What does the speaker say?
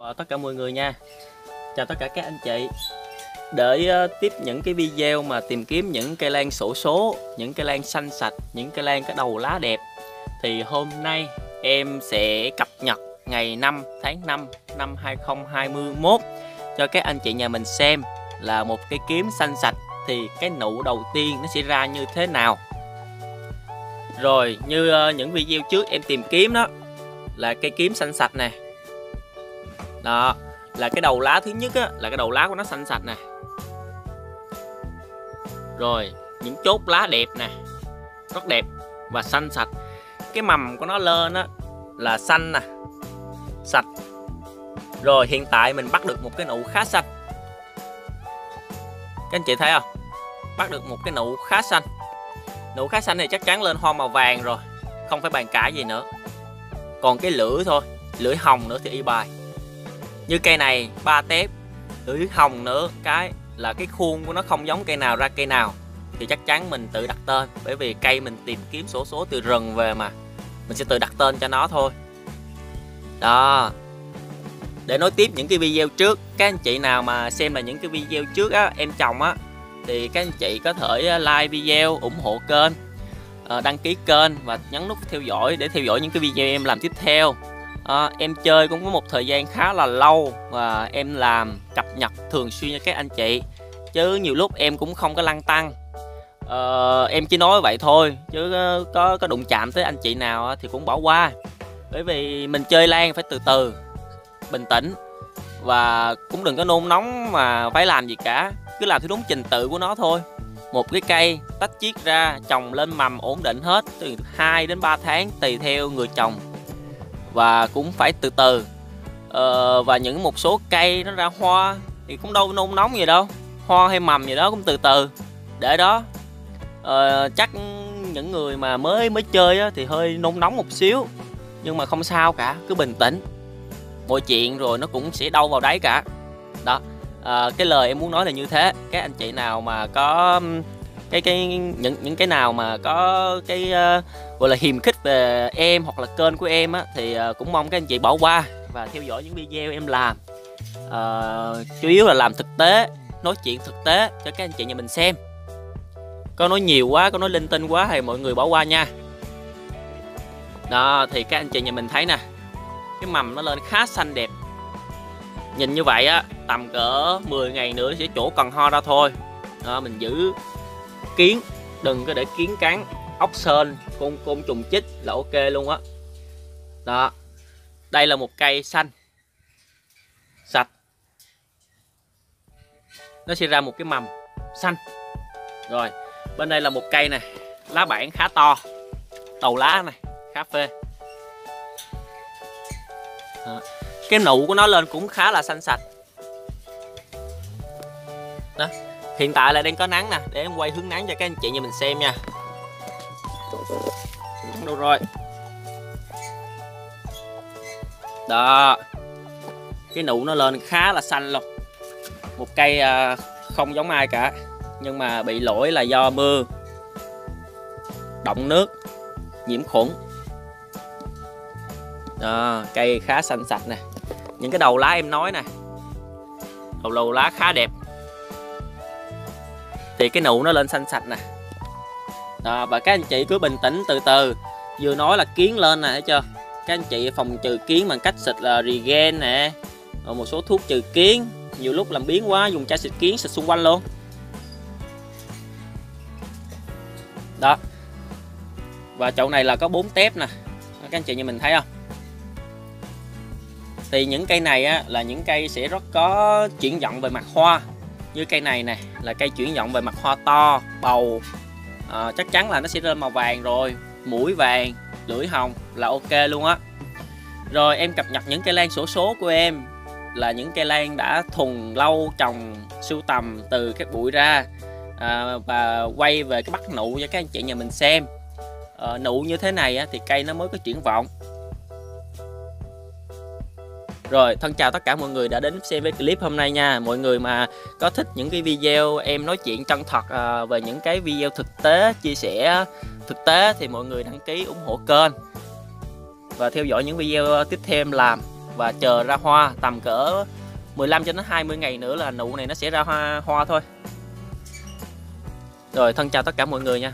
Và tất cả mọi người nha. Chào tất cả các anh chị. Để uh, tiếp những cái video mà tìm kiếm những cây lan sổ số Những cây lan xanh sạch Những cây lan có đầu lá đẹp Thì hôm nay em sẽ cập nhật ngày 5 tháng 5 năm 2021 Cho các anh chị nhà mình xem Là một cây kiếm xanh sạch Thì cái nụ đầu tiên nó sẽ ra như thế nào. Rồi như uh, những video trước em tìm kiếm đó Là cây kiếm xanh sạch này đó là cái đầu lá thứ nhất á, là cái đầu lá của nó xanh sạch nè. Rồi những chốt lá đẹp nè rất đẹp và xanh sạch. Cái mầm của nó lên á là xanh nè sạch. Rồi hiện tại mình bắt được một cái nụ khá xanh. Các anh chị thấy không? Bắt được một cái nụ khá xanh. Nụ khá xanh này chắc chắn lên hoa màu vàng rồi không phải bàn cãi gì nữa. Còn cái lưỡi thôi lưỡi hồng nữa thì y bài như cây này, ba tép tưới hồng nữa. Cái là cái khuôn của nó không giống cây nào ra cây nào. Thì chắc chắn mình tự đặt tên, bởi vì cây mình tìm kiếm số số từ rừng về mà. Mình sẽ tự đặt tên cho nó thôi. Đó. Để nối tiếp những cái video trước, các anh chị nào mà xem là những cái video trước á, em trồng á, thì các anh chị có thể à, like video, ủng hộ kênh ờ, đăng ký kênh và nhấn nút theo dõi để theo dõi những cái video em làm tiếp theo à, em chơi cũng có một thời gian khá là lâu và em làm cập nhật thường xuyên cho các anh chị chứ nhiều lúc em cũng không có lăng tăng à, ờ, em chỉ nói vậy thôi chứ ờ, có có đụng chạm tới anh chị nào thì cũng bỏ qua. Bởi vì mình chơi lan phải từ từ bình tĩnh và cũng đừng có nôn nóng mà phải làm gì cả cứ làm theo đúng trình tự của nó thôi. Một cái cây tách chiết ra trồng lên mầm ổn định hết từ 2 đến 3 tháng tùy theo người trồng và cũng phải từ từ. Ờ, và những một số cây nó ra hoa thì cũng đâu nôn nóng gì đâu. Hoa hay mầm gì đó cũng từ từ. Để đó ờ, chắc những người mà mới mới chơi á, thì hơi nôn nóng một xíu nhưng mà không sao cả cứ bình tĩnh. Mọi chuyện rồi nó cũng sẽ đâu vào đấy cả. Đó à, cái lời em muốn nói là như thế. Các anh chị nào mà có cái cái những những cái nào mà có cái uh, gọi là hiềm khích về em hoặc là kênh của em á thì uh, cũng mong các anh chị bỏ qua và theo dõi những video em làm. Uh, chủ yếu là làm thực tế nói chuyện thực tế cho các anh chị nhà mình xem. Có nói nhiều quá có nói linh tinh quá thì mọi người bỏ qua nha. Đó thì các anh chị nhà mình thấy nè cái mầm nó lên khá xanh đẹp. Nhìn như vậy á tầm cỡ 10 ngày nữa sẽ chỗ cần ho ra thôi. Đó, mình giữ kiến. Đừng có để kiến cắn ốc sên, côn côn trùng chích là ok luôn á. Đó. Đây là một cây xanh. Sạch. Nó sẽ ra một cái mầm xanh. Rồi, bên đây là một cây này lá bản khá to. Đầu lá này, khá phê. Đó. cái nụ của nó lên cũng khá là xanh sạch. Đó hiện tại là đang có nắng nè để em quay hướng nắng cho các anh chị nhà mình xem nha. Đâu rồi? Đó. Cái nụ nó lên khá là xanh luôn. Một cây à, không giống ai cả nhưng mà bị lỗi là do mưa. Động nước nhiễm khuẩn. Đó, cây khá xanh sạch nè. Những cái đầu lá em nói nè. Đầu đầu lá khá đẹp thì cái nụ nó lên xanh sạch nè. Đó, và các anh chị cứ bình tĩnh từ từ. Vừa nói là kiến lên nè thấy chưa? Các anh chị phòng trừ kiến bằng cách xịt là regen nè rồi một số thuốc trừ kiến. Nhiều lúc làm biến quá dùng chai xịt kiến xịt xung quanh luôn. Đó. Và chậu này là có bốn tép nè. Các anh chị như mình thấy không? Thì những cây này á, là những cây sẽ rất có chuyển vọng về mặt hoa như cây này nè là cây chuyển vọng về mặt hoa to bầu. À, chắc chắn là nó sẽ lên màu vàng rồi. Mũi vàng lưỡi hồng là ok luôn á. Rồi em cập nhật những cây lan sổ số của em. Là những cây lan đã thuần lâu trồng sưu tầm từ các bụi ra. À, và quay về cái bắt nụ cho các anh chị nhà mình xem. À, nụ như thế này á, thì cây nó mới có triển vọng rồi, thân chào tất cả mọi người đã đến xem với clip hôm nay nha. Mọi người mà có thích những cái video em nói chuyện chân thật à, về những cái video thực tế, chia sẻ thực tế Thì mọi người đăng ký ủng hộ kênh. Và theo dõi những video tiếp theo em làm. Và chờ ra hoa tầm cỡ 15 cho đến 20 ngày nữa là nụ này nó sẽ ra hoa hoa thôi. Rồi thân chào tất cả mọi người nha.